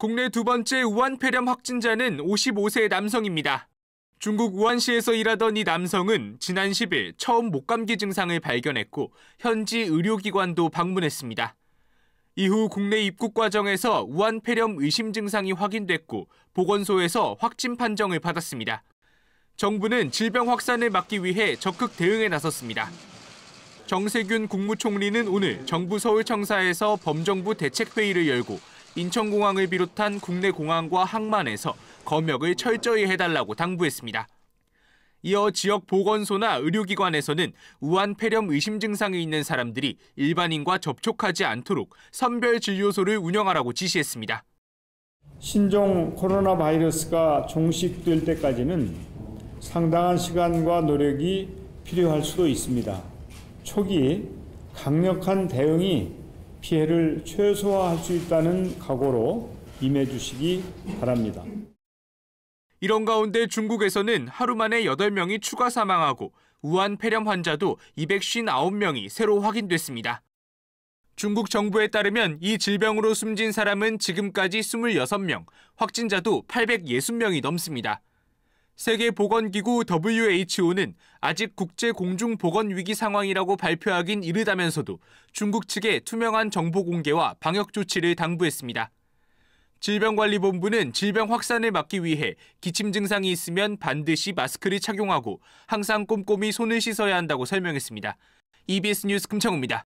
국내 두 번째 우한 폐렴 확진자는 55세 남성입니다. 중국 우한시에서 일하던 이 남성은 지난 10일 처음 목감기 증상을 발견했고 현지 의료기관도 방문했습니다. 이후 국내 입국 과정에서 우한 폐렴 의심 증상이 확인됐고 보건소에서 확진 판정을 받았습니다. 정부는 질병 확산을 막기 위해 적극 대응에 나섰습니다. 정세균 국무총리는 오늘 정부 서울청사에서 범정부 대책회의를 열고 인천공항을 비롯한 국내 공항과 항만에서 검역을 철저히 해달라고 당부했습니다. 이어 지역 보건소나 의료기관에서는 우한 폐렴 의심 증상이 있는 사람들이 일반인과 접촉하지 않도록 선별 진료소를 운영하라고 지시했습니다. 신종 코로나 바이러스가 종식될 때까지는 상당한 시간과 노력이 필요할 수도 있습니다. 초기 강력한 대응이 피해를 최소화할 수 있다는 각오로 임해 주시기 바랍니다. 이런 가운데 중국에서는 하루 만에 8명이 추가 사망하고 우한 폐렴 환자도 259명이 새로 확인됐습니다. 중국 정부에 따르면 이 질병으로 숨진 사람은 지금까지 26명, 확진자도 860명이 넘습니다. 세계보건기구 WHO는 아직 국제 공중 보건 위기 상황이라고 발표하긴 이르다면서도 중국 측에 투명한 정보 공개와 방역 조치를 당부했습니다. 질병관리본부는 질병 확산을 막기 위해 기침 증상이 있으면 반드시 마스크를 착용하고 항상 꼼꼼히 손을 씻어야 한다고 설명했습니다. EBS 뉴스 금창우입니다.